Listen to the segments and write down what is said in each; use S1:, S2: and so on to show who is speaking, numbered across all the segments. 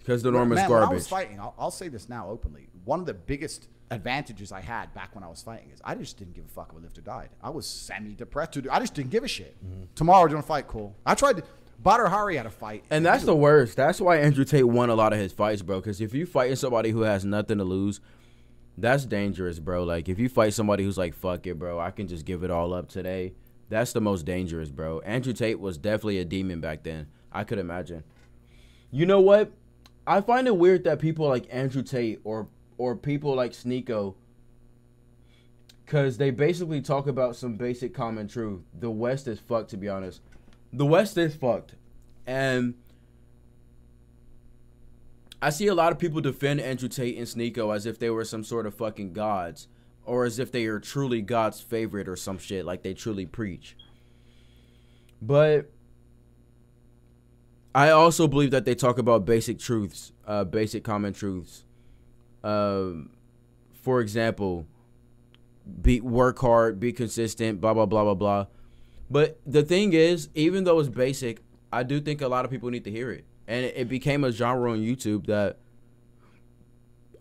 S1: Because the norm is
S2: Man, when I was fighting, I'll, I'll say this now openly. One of the biggest advantages I had back when I was fighting is I just didn't give a fuck if a lifter died. I was semi-depressed. I just didn't give a shit.
S1: Mm-hmm.
S2: Tomorrow we're doing a fight, cool. I tried to. Badr Hari had a fight,
S1: And that's the worst. That's why Andrew Tate won a lot of his fights, bro. Because if you fighting somebody who has nothing to lose, that's dangerous, bro. Like if you fight somebody who's like, "Fuck it, bro, I can just give it all up today." That's the most dangerous, bro. Andrew Tate was definitely a demon back then. I could imagine. You know what? I find it weird that people like Andrew Tate or or people like Sneako, because they basically talk about some basic common truth. The West is fucked, to be honest. The West is fucked, and I see a lot of people defend Andrew Tate and Sneako as if they were some sort of fucking gods, or as if they are truly God's favorite or some shit like they truly preach. But I also believe that they talk about basic truths, uh, basic common truths. Um, for example, be work hard, be consistent, blah blah blah blah blah. But the thing is, even though it's basic, I do think a lot of people need to hear it, and it, it became a genre on YouTube that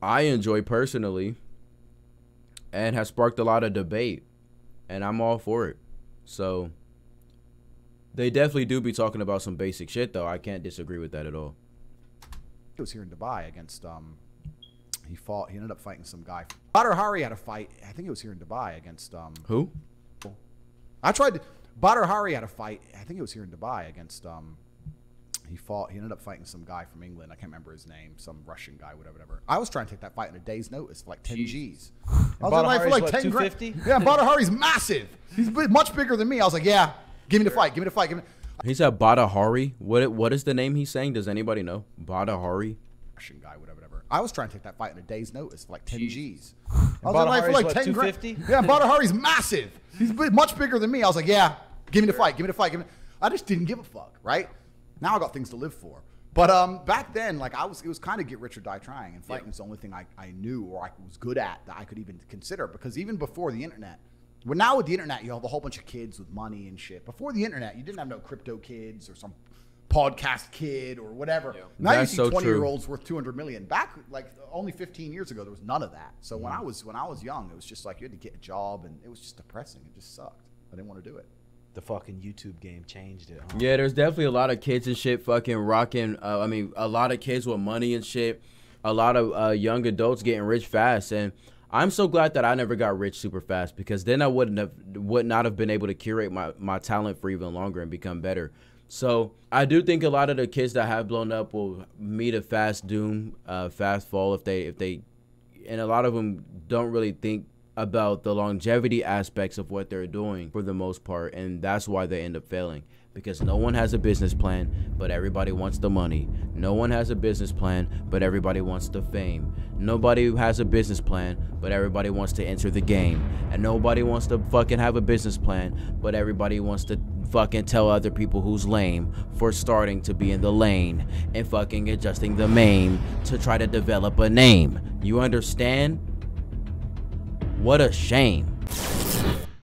S1: I enjoy personally, and has sparked a lot of debate, and I'm all for it. So they definitely do be talking about some basic shit, though. I can't disagree with that at all.
S2: He was here in Dubai against. Um, he fought. He ended up fighting some guy. Badr Hari had a fight. I think it was here in Dubai against. Um,
S1: Who?
S2: I tried to. Badr Hari had a fight. I think it was here in Dubai against. Um, he fought. He ended up fighting some guy from England. I can't remember his name. Some Russian guy, whatever, whatever. I was trying to take that fight in a day's notice for like ten G's. I was
S3: Badr
S2: in line for like
S3: what,
S2: ten grand.
S3: 250?
S2: Yeah, Badr Hari's massive. He's much bigger than me. I was like, yeah, give me the fight. Give me the fight. Give me.
S1: He said Badahari. What what is the name he's saying? Does anybody know? Badahari.
S2: Russian guy, whatever, whatever. I was trying to take that fight in a day's notice for like 10 G's. I was
S3: Badr
S2: in for like
S3: what,
S2: 10 grand. Yeah, Badr Hari's massive. He's much bigger than me. I was like, yeah, give me the fight, give me the fight, give me. I just didn't give a fuck, right? Now I got things to live for. But um, back then, like I was, it was kind of get rich or die trying, and fighting was the only thing I, I knew or I was good at that I could even consider. Because even before the internet, well, now with the internet, you have a whole bunch of kids with money and shit. Before the internet, you didn't have no crypto kids or some podcast kid or whatever. Now
S1: That's
S2: you
S1: so
S2: see
S1: true.
S2: 20 year olds worth 200 million. Back like only 15 years ago, there was none of that. So when I was when I was young, it was just like you had to get a job, and it was just depressing. It just sucked. I didn't want to do it.
S3: The fucking YouTube game changed it. Huh?
S1: Yeah, there's definitely a lot of kids and shit fucking rocking. Uh, I mean, a lot of kids with money and shit. A lot of uh, young adults getting rich fast, and I'm so glad that I never got rich super fast because then I wouldn't have would not have been able to curate my my talent for even longer and become better. So I do think a lot of the kids that have blown up will meet a fast doom, uh, fast fall if they if they, and a lot of them don't really think about the longevity aspects of what they're doing for the most part, and that's why they end up failing. Because no one has a business plan, but everybody wants the money. No one has a business plan, but everybody wants the fame. Nobody has a business plan, but everybody wants to enter the game. And nobody wants to fucking have a business plan, but everybody wants to fucking tell other people who's lame for starting to be in the lane and fucking adjusting the main to try to develop a name. You understand? What a shame.